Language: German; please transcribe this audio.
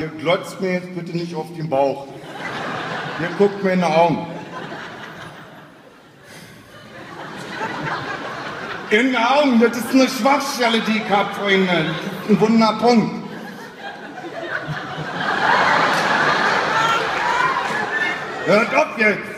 Ihr glotzt mir jetzt bitte nicht auf den Bauch. Ihr guckt mir in die Augen. In die Augen, das ist eine Schwachstelle, die ich habe, Freunde. Ein wunder Punkt. Hört auf jetzt!